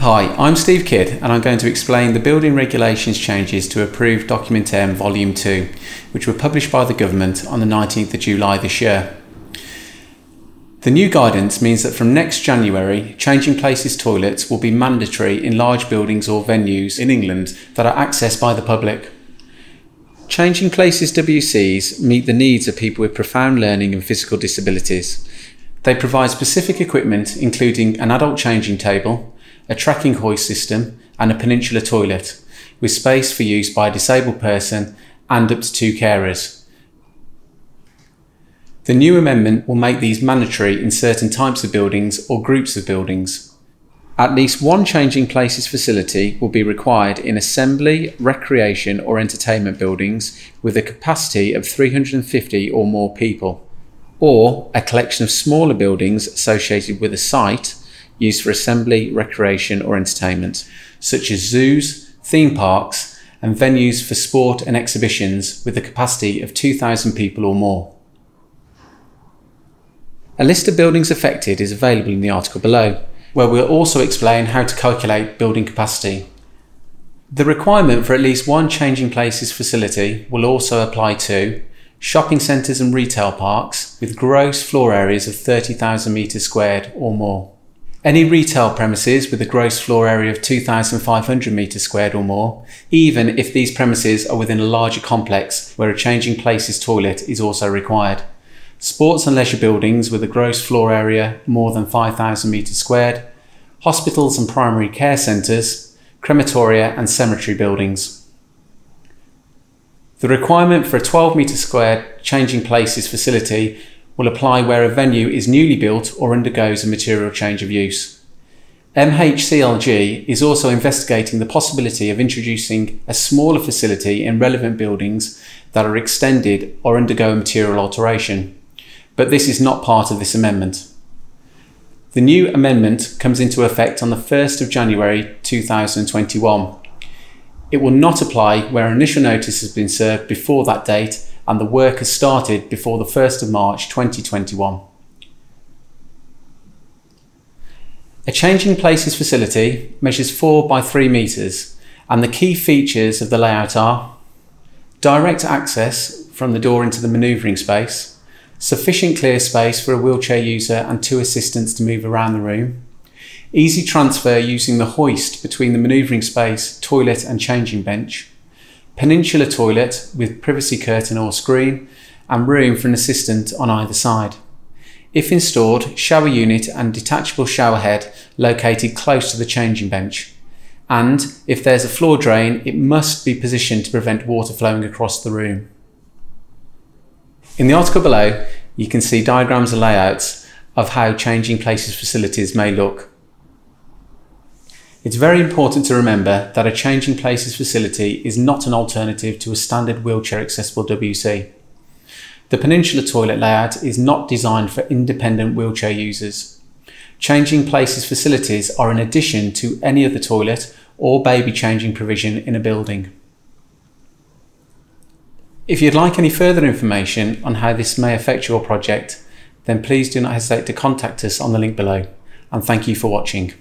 Hi, I'm Steve Kidd and I'm going to explain the building regulations changes to approved Document M Volume 2, which were published by the government on the 19th of July this year. The new guidance means that from next January, changing places toilets will be mandatory in large buildings or venues in England that are accessed by the public. Changing Places WCs meet the needs of people with profound learning and physical disabilities. They provide specific equipment including an adult changing table, a tracking hoist system and a peninsula toilet, with space for use by a disabled person and up to two carers. The new amendment will make these mandatory in certain types of buildings or groups of buildings. At least one changing places facility will be required in assembly, recreation or entertainment buildings with a capacity of 350 or more people, or a collection of smaller buildings associated with a site used for assembly, recreation or entertainment, such as zoos, theme parks and venues for sport and exhibitions with a capacity of 2,000 people or more. A list of buildings affected is available in the article below, where we'll also explain how to calculate building capacity. The requirement for at least one changing places facility will also apply to shopping centres and retail parks with gross floor areas of 30,000 metres squared or more. Any retail premises with a gross floor area of 2,500 metres squared or more, even if these premises are within a larger complex where a changing places toilet is also required. Sports and leisure buildings with a gross floor area more than 5,000 metres squared, hospitals and primary care centres, crematoria and cemetery buildings. The requirement for a 12 metre squared changing places facility will apply where a venue is newly built or undergoes a material change of use. MHCLG is also investigating the possibility of introducing a smaller facility in relevant buildings that are extended or undergo a material alteration but this is not part of this amendment. The new amendment comes into effect on the 1st of January 2021. It will not apply where initial notice has been served before that date and the work has started before the 1st of March 2021. A changing places facility measures 4 by 3 metres and the key features of the layout are direct access from the door into the manoeuvring space, sufficient clear space for a wheelchair user and two assistants to move around the room, easy transfer using the hoist between the manoeuvring space, toilet and changing bench, peninsula toilet with privacy curtain or screen, and room for an assistant on either side. If installed, shower unit and detachable shower head located close to the changing bench. And if there's a floor drain, it must be positioned to prevent water flowing across the room. In the article below, you can see diagrams and layouts of how changing places facilities may look. It's very important to remember that a changing places facility is not an alternative to a standard wheelchair accessible WC. The Peninsula toilet layout is not designed for independent wheelchair users. Changing places facilities are in addition to any other toilet or baby changing provision in a building. If you'd like any further information on how this may affect your project, then please do not hesitate to contact us on the link below. And thank you for watching.